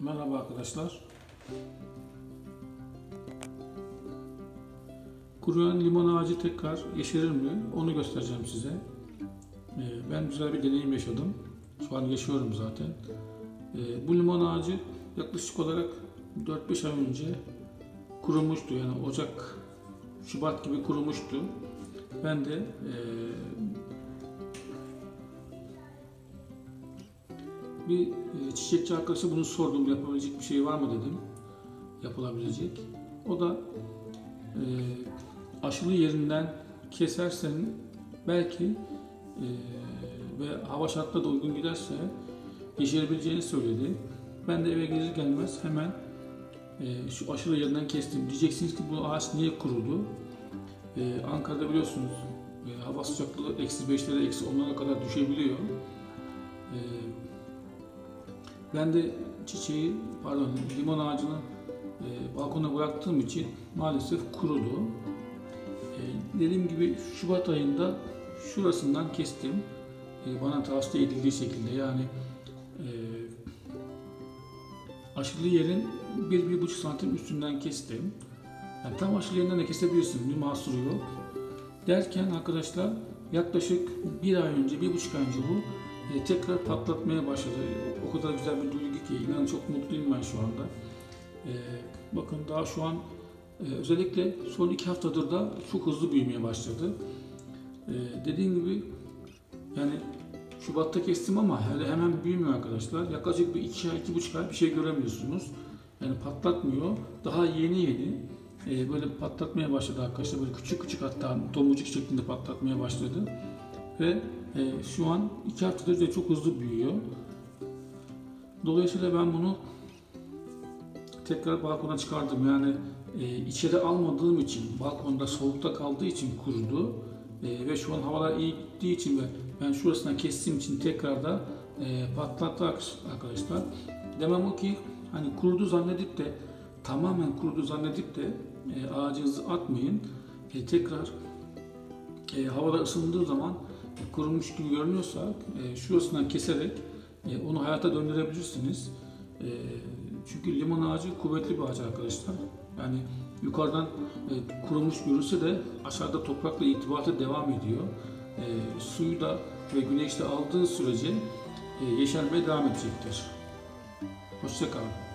Merhaba arkadaşlar. Kuruyan limon ağacı tekrar yeşerir mi? Onu göstereceğim size. Ee, Ben güzel bir deneyim yaşadım. Şu an yaşıyorum zaten. Ee, Bu limon ağacı yaklaşık olarak 4-5 ay önce kurumuştu. Yani Ocak, Şubat gibi kurumuştu. Ben de bir e, çiçekçi arkadaşa bunu sordum. Yapabilecek bir şey var mı dedim. Yapılabilecek. O da e, aşılı yerinden kesersen belki e, ve hava şartları da uygun giderse yeşerebileceğini söyledi. Ben de eve gelir gelmez hemen e, şu aşılı yerinden kestim. Diyeceksiniz ki bu ağaç niye kurudu? E, Ankara'da biliyorsunuz e, hava sıcaklığı eksi 5'lere eksi 10'lara kadar düşebiliyor. Ben de çiçeği, pardon limon ağacını e, balkona bıraktığım için maalesef kurudu. E, dediğim gibi Şubat ayında şurasından kestim. E, bana tavsiye edildiği şekilde yani e, aşılı yerin 1-1,5 santim üstünden kestim. Yani tam aşılı yerinden de kesebilirsiniz, bir mahsuru yok. Derken arkadaşlar yaklaşık bir ay önce, bir buçuk ay önce bu tekrar patlatmaya başladı. O kadar güzel bir duygu ki inanın çok mutluyum ben şu anda. E, bakın daha şu an e, özellikle son iki haftadır da çok hızlı büyümeye başladı. E, dediğim gibi yani Şubat'ta kestim ama hemen büyümüyor arkadaşlar. Yaklaşık bir iki ay, iki buçuk ay bir şey göremiyorsunuz. Yani patlatmıyor. Daha yeni yeni e, böyle patlatmaya başladı arkadaşlar. Böyle küçük küçük hatta tomurcuk şeklinde patlatmaya başladı. Ve e, şu an iki haftadır da çok hızlı büyüyor. Dolayısıyla ben bunu tekrar balkona çıkardım. Yani e, içeri almadığım için, balkonda soğukta kaldığı için kurudu. E, ve şu an havalar iyi gittiği için ve ben şurasından kestiğim için tekrar da e, patlattı arkadaşlar. Demem o ki hani kurudu zannedip de tamamen kurudu zannedip de e, ağacınızı atmayın. E, tekrar e, havalar ısındığı zaman kurumuş gibi görünüyorsa e, şurasından keserek e, onu hayata döndürebilirsiniz. E, çünkü limon ağacı kuvvetli bir ağaç arkadaşlar. Yani yukarıdan e, kurumuş görünse de aşağıda toprakla irtibatı devam ediyor. E, suyu da ve güneşte aldığı sürece e, yeşermeye devam edecektir. Hoşçakalın.